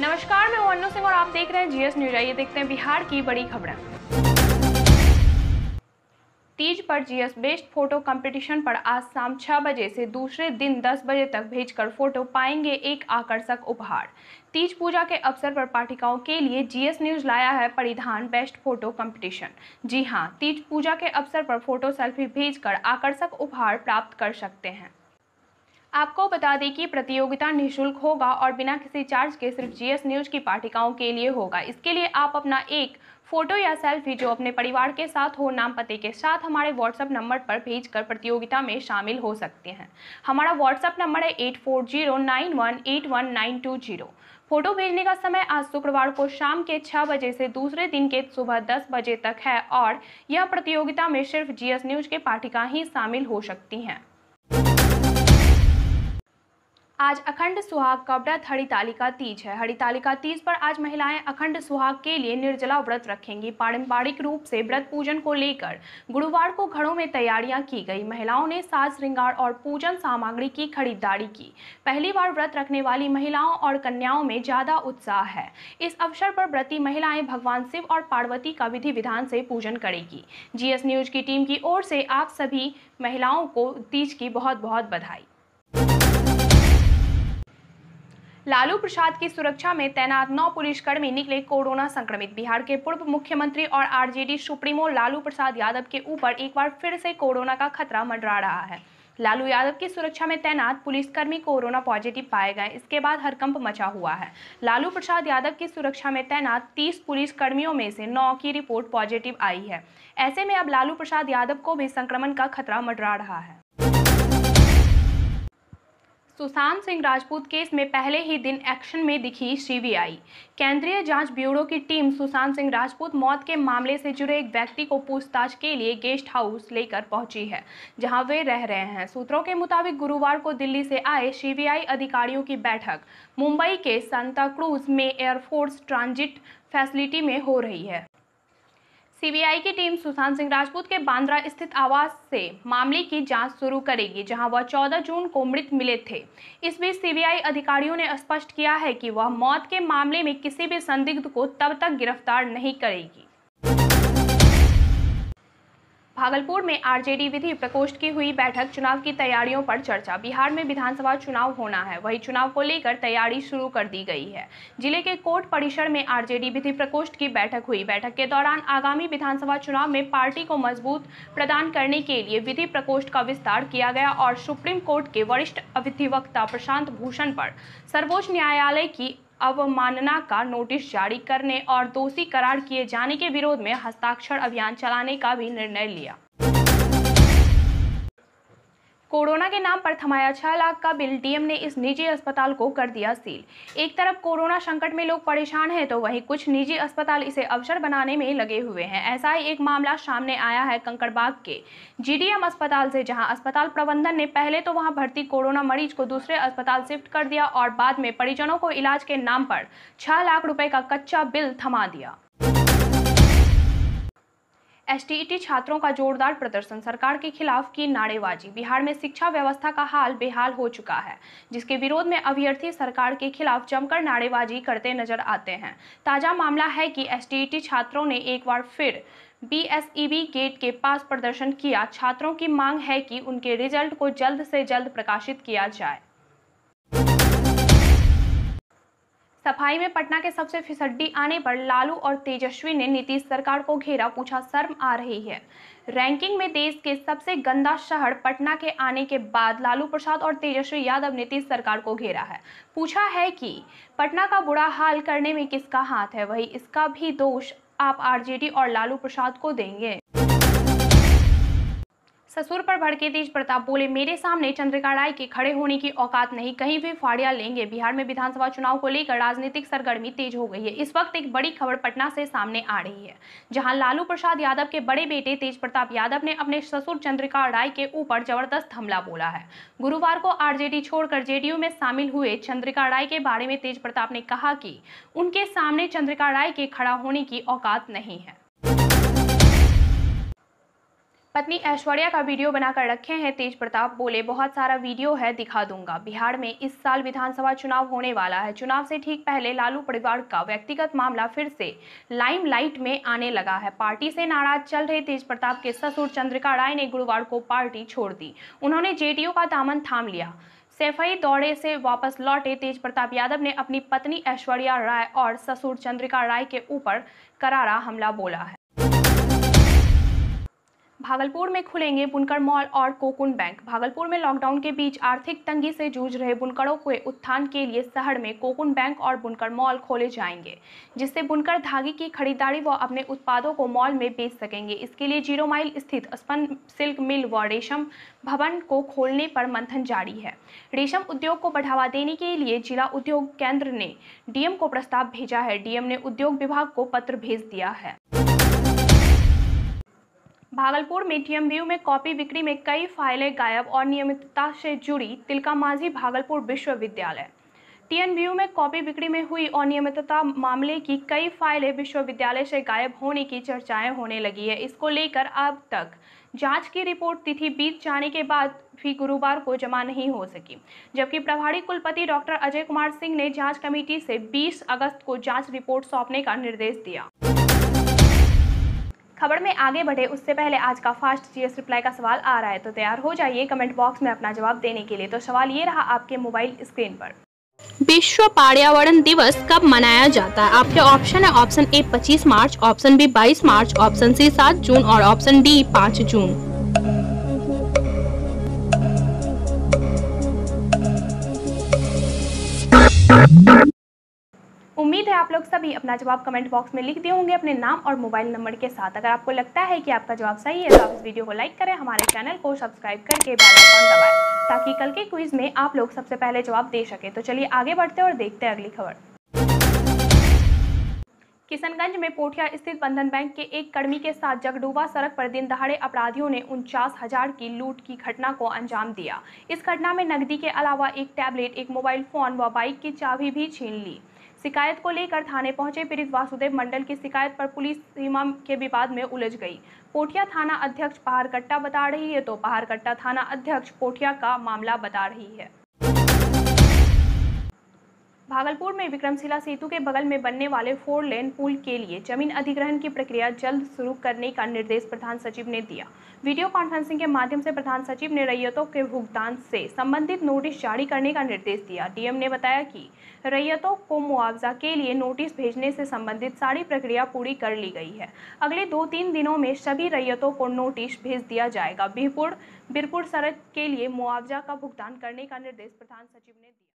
नमस्कार, मैं अन्नू सिंह और आप देख रहे हैं जीएस न्यूज़। आइए देखते हैं बिहार की बड़ी खबरें। तीज पर जीएस बेस्ट फ़ोटो कंपटीशन पर आज शाम छह बजे से दूसरे दिन 10 बजे तक भेजकर फ़ोटो पाएँगे एक आकर्षक उपहार। तीज पूजा के अवसर पर पाठिकाओं के लिए जीएस न्यूज़ लाया है परिधान बेस्ट फ़ोटो कंपटीशन। जी हाँ, तीज पूजा के अवसर पर फ़ोटो सेल्फी भेजकर आकर्षक उपहार प्राप्त कर सकते हैं। आपको बता दें कि प्रतियोगिता निशुल्क होगा और बिना किसी चार्ज के सिर्फ़ जीएस न्यूज़ की पाठिकाओं के लिए होगा। इसके लिए आप अपना एक फ़ोटो या सेल्फी जो अपने परिवार के साथ हो, नाम पते के साथ हमारे व्हाट्सएप नंबर पर भेजकर प्रतियोगिता में शामिल हो सकते हैं। हमारा व्हाट्सएप नंबर है eight four zero nine one eight one nine two zero photo भेजने का समय आज शुक्रवार को शाम के छह बजे से दूसरे दिन के सुबह दस बजे तक है और यह प्रतियोगिता में सिर्फ़ जीएस न्यूज़ के पाठिका ही शामिल हो सकती हैं। आज अखंड सुहाग का व्रत हरितालिका तीज है। हरितालिका तीज पर आज महिलाएँ अखंड सुहाग के लिए निर्जला व्रत रखेंगी। पारंपरिक रूप से व्रत पूजन को लेकर गुरुवार को घरों में तैयारियाँ की गई। महिलाओं ने साज श्रृंगार और पूजन सामग्री की खरीदारी की। पहली बार व्रत रखने वाली महिलाओं और कन्याओं में ज़्यादा उत्साह है। इस अवसर पर व्रती महिलाएँ भगवान शिव और पार्वती का विधि विधान से पूजन करेगी। जीएस न्यूज़ की टीम की ओर से आप सभी महिलाओं को तीज की बहुत बहुत बधाई। लालू प्रसाद की सुरक्षा में तैनात नौ पुलिसकर्मी निकले कोरोना संक्रमित। बिहार के पूर्व मुख्यमंत्री और आरजेडी सुप्रीमो लालू प्रसाद यादव के ऊपर एक बार फिर से कोरोना का खतरा मंडरा रहा है। लालू यादव की सुरक्षा में तैनात पुलिसकर्मी कोरोना पॉजिटिव पाए गए। इसके बाद हरकंप मचा हुआ है। लालू प्रसाद यादव की सुरक्षा में तैनात 30 पुलिसकर्मियों में से 9 की रिपोर्ट पॉजिटिव आई है। ऐसे में अब लालू प्रसाद यादव को भी संक्रमण का खतरा मंडरा रहा है। सुशांत सिंह राजपूत केस में पहले ही दिन एक्शन में दिखी सीबीआई। केंद्रीय जाँच ब्यूरो की टीम सुशांत सिंह राजपूत मौत के मामले से जुड़े एक व्यक्ति को पूछताछ के लिए गेस्ट हाउस लेकर पहुँची है, जहाँ वे रह रहे हैं। सूत्रों के मुताबिक गुरुवार को दिल्ली से आए सीबीआई अधिकारियों की बैठक। मुंबई के सांता क्रूज में एयरफोर्स ट्रांजिट फैसिलिटी में हो रही है। सीबीआई की टीम सुशांत सिंह राजपूत के बांद्रा स्थित आवास से मामले की जाँच शुरू करेगी, जहाँ वह 14 जून को मृत मिले थे। इस बीच सीबीआई अधिकारियों ने स्पष्ट किया है कि वह मौत के मामले में किसी भी संदिग्ध को तब तक गिरफ़्तार नहीं करेगी। भागलपुर में आरजेडी विधि प्रकोष्ठ की हुई बैठक चुनाव की तैयारियों पर चर्चा। बिहार में विधानसभा चुनाव होना है। वही चुनाव को लेकर तैयारी शुरू कर दी गई है। ज़िले के कोर्ट परिसर में आरजेडी विधि प्रकोष्ठ की बैठक हुई। बैठक के दौरान आगामी विधानसभा चुनाव में पार्टी को मज़बूत प्रदान करने के लिए विधि प्रकोष्ठ का विस्तार किया गया और सुप्रीम कोर्ट के वरिष्ठ अधिवक्ता प्रशांत भूषण पर सर्वोच्च न्यायालय की अवमानना का नोटिस जारी करने और दोषी करार किए जाने के विरोध में हस्ताक्षर अभियान चलाने का भी निर्णय लिया। कोरोना के नाम पर थमाया छह लाख का बिल डीएम ने इस निजी अस्पताल को कर दिया सील। एक तरफ़ कोरोना संकट में लोग परेशान हैं तो वहीं कुछ निजी अस्पताल इसे अवसर बनाने में लगे हुए हैं। ऐसा ही एक मामला सामने आया है कंकड़बाग के जीडीएम अस्पताल से, जहाँ अस्पताल प्रबंधन ने पहले तो वहाँ भर्ती कोरोना मरीज़ को दूसरे अस्पताल शिफ्ट कर दिया और बाद में परिजनों को इलाज के नाम पर छह लाख रुपए का कच्चा बिल थमा दिया। एसटीईटी छात्रों का जोरदार प्रदर्शन, सरकार के खिलाफ की नारेबाजी। बिहार में शिक्षा व्यवस्था का हाल बेहाल हो चुका है, जिसके विरोध में अभ्यर्थी सरकार के खिलाफ जमकर नारेबाजी करते नज़र आते हैं। ताज़ा मामला है कि एसटीईटी छात्रों ने एक बार फिर बीएसईबी गेट के पास प्रदर्शन किया। छात्रों की मांग है कि उनके रिज़ल्ट को जल्द से जल्द प्रकाशित किया जाए। सफ़ाई में पटना के सबसे फिसड्डी आने पर लालू और तेजस्वी ने नीतीश सरकार को घेरा पूछा, शर्म आ रही है। रैंकिंग में देश के सबसे गंदा शहर पटना के आने के बाद लालू प्रसाद और तेजस्वी यादव नीतीश सरकार को घेरा है। पूछा है कि पटना का बुरा हाल करने में किसका हाथ है? वही इसका भी दोष आप आरजेडी और लालू प्रसाद को देंगे। ससुर पर भड़के तेज प्रताप बोले, मेरे सामने चंद्रिका राय के खड़े होने की औकात नहीं। कहीं भी फाड़िया लेंगे। बिहार में विधानसभा चुनाव को लेकर राजनीतिक सरगर्मी तेज हो गई है। इस वक्त एक बड़ी खबर पटना से सामने आ रही है, जहाँ लालू प्रसाद यादव के बड़े बेटे तेज प्रताप यादव ने अपने ससुर चंद्रिका राय के ऊपर ज़बरदस्त हमला बोला है। गुरुवार को आरजेडी छोड़कर जेडीयू में शामिल हुए चंद्रिका राय के बारे में तेज प्रताप ने कहा कि उनके सामने चंद्रिका राय के खड़ा होने की औकात नहीं है। पत्नी ऐश्वर्या का वीडियो बनाकर रखे हैं तेज प्रताप, बोले, बहुत सारा वीडियो है, दिखा दूँगा। बिहार में इस साल विधानसभा चुनाव होने वाला है। चुनाव से ठीक पहले लालू परिवार का व्यक्तिगत मामला फिर से लाइमलाइट में आने लगा है। पार्टी से नाराज़ चल रहे तेज प्रताप के ससुर चंद्रिका राय ने गुरुवार को पार्टी छोड़ दी। उन्होंने जेडीयू का दामन थाम लिया। सैफई दौरे से वापस लौटे तेज प्रताप यादव ने अपनी पत्नी ऐश्वर्या राय और ससुर चंद्रिका राय के ऊपर करारा हमला बोला है। भागलपुर में खुलेंगे बुनकर मॉल और कोकुन बैंक। भागलपुर में लॉकडाउन के बीच आर्थिक तंगी से जूझ रहे बुनकरों के उत्थान के लिए शहर में कोकुन बैंक और बुनकर मॉल खोले जाएँगे, जिससे बुनकर धागे की खरीदारी व अपने उत्पादों को मॉल में बेच सकेंगे। इसके लिए ज़ीरो माइल स्थित स्पन सिल्क मिल व रेशम भवन को खोलने पर मंथन जारी है। रेशम उद्योग को बढ़ावा देने के लिए जिला उद्योग केंद्र ने डीएम को प्रस्ताव भेजा है। डीएम ने उद्योग विभाग को पत्र भेज दिया है। भागलपुर में टीएमवीयू में कॉपी बिक्री में कई फाइलें गायब और नियमितता से जुड़ी, तिलका माझी भागलपुर विश्वविद्यालय। टीएनवीयू में कॉपी बिक्री में हुई अनियमितता मामले की कई फाइलें विश्वविद्यालय से गायब होने की चर्चाएँ होने लगी है। इसको लेकर अब तक जाँच की रिपोर्ट तिथि बीत जाने के बाद भी गुरुवार को जमा नहीं हो सकी। जबकि प्रभारी कुलपति डॉक्टर अजय कुमार सिंह ने जाँच कमेटी से 20 अगस्त को जाँच रिपोर्ट सौंपने का निर्देश दिया। खबर में आगे बढ़े, उससे पहले आज का फास्ट जीएस रिप्लाई का सवाल आ रहा है तो तैयार हो जाइए कमेंट बॉक्स में अपना जवाब देने के लिए। तो सवाल ये रहा आपके मोबाइल स्क्रीन पर। विश्व पर्यावरण दिवस कब मनाया जाता है? आपके ऑप्शन है option A 25 March, option B 22 March, option C 7 June और ऑप्शन डी 5 जून। उम्मीद है आप लोग सभी अपना जवाब कमेंट बॉक्स में लिख दिए होंगे अपने नाम और मोबाइल नंबर के साथ। अगर आपको लगता है कि आपका जवाब सही है तो आप इस वीडियो को लाइक करें, हमारे चैनल को सब्सक्राइब करके बेल आइकन दबाएँ, ताकि कल के क्विज में आप लोग सबसे पहले जवाब दे सके। तो चलिए आगे बढ़ते और देखते हैं अगली खबर। किशनगंज में पोठिया स्थित बंधन बैंक के एक कर्मी के साथ जगडूबा सड़क पर दिन दहाड़े अपराधियों ने उनचास हज़ार की लूट की घटना को अंजाम दिया। इस घटना में नकदी के अलावा एक टैबलेट, एक मोबाइल फ़ोन व बाइक की चाबी भी छीन ली। शिकायत को लेकर थाने पहुँचे पीड़ित वासुदेव मंडल की शिकायत पर पुलिस सीमा के विवाद में उलझ गई। पोठिया थाना अध्यक्ष पहाड़कट्टा बता रही है तो पहाड़कट्टा थाना अध्यक्ष पोठिया का मामला बता रही है। भागलपुर में विक्रमशिला सेतु के बगल में बनने वाले फोर लेन पुल के लिए ज़मीन अधिग्रहण की प्रक्रिया जल्द शुरू करने का निर्देश प्रधान सचिव ने दिया। वीडियो कॉन्फ्रेंसिंग के माध्यम से प्रधान सचिव ने रैयतों के भुगतान से संबंधित नोटिस जारी करने का निर्देश दिया। डीएम ने बताया कि रैयतों को मुआवजा के लिए नोटिस भेजने से संबंधित सारी प्रक्रिया पूरी कर ली गई है। अगले दो तीन दिनों में सभी रैयतों को नोटिस भेज दिया जाएगा। बिहपुर, बिरपुर सड़क के लिए मुआवजा का भुगतान करने का निर्देश प्रधान सचिव ने दिया।